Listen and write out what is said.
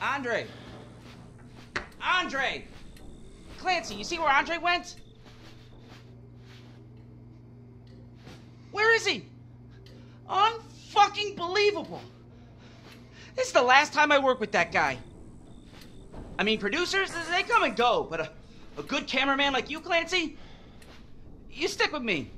Andre! Andre! Clancy, you see where Andre went? Where is he? Unfucking believable! This is the last time I work with that guy. I mean, producers, they come and go, but a, a good cameraman like you, Clancy, you stick with me.